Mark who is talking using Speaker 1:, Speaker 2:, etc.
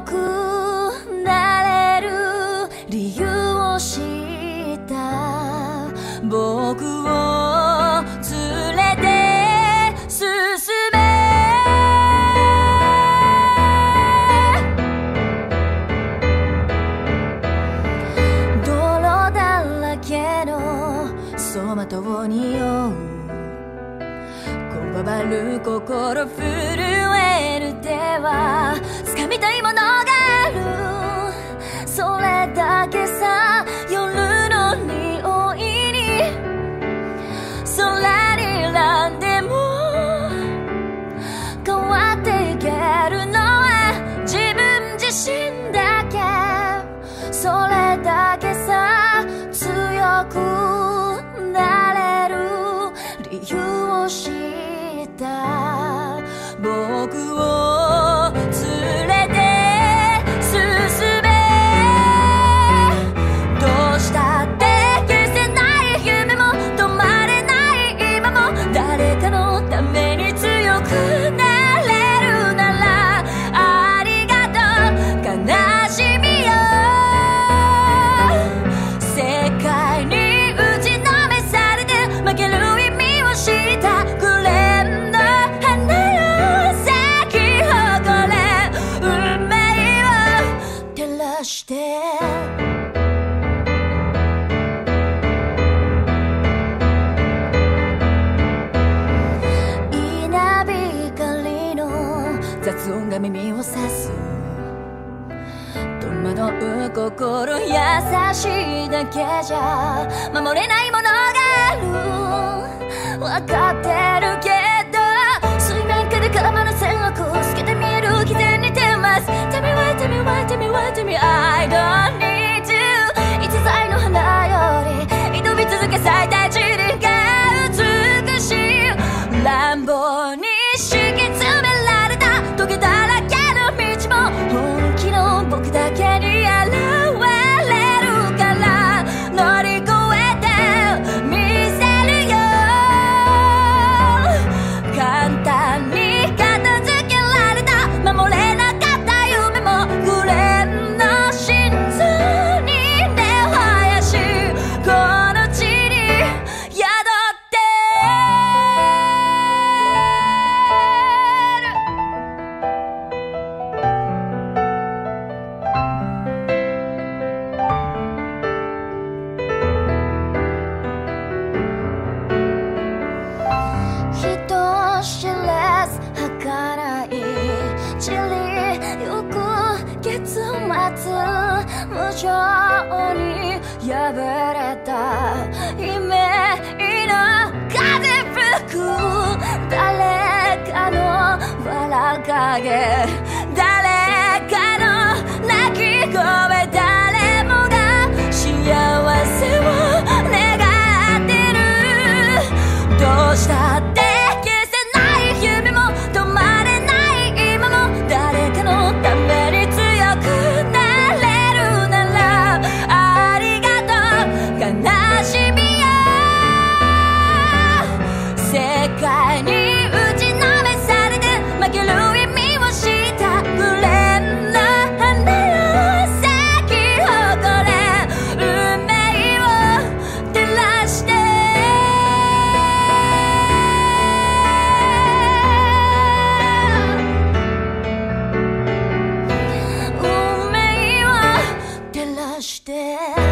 Speaker 1: くなれる理由を知った。僕を連れて進め。泥だらけの走馬灯に酔う。こばばる心震える手は掴みたいものそれだけさ強くなれる理由を知った。して」「稲光の雑音が耳を刺す」「戸惑う心優しいだけじゃ守れないものがある」「分かってる」つ無情に破れた夢の風吹く誰かの笑影して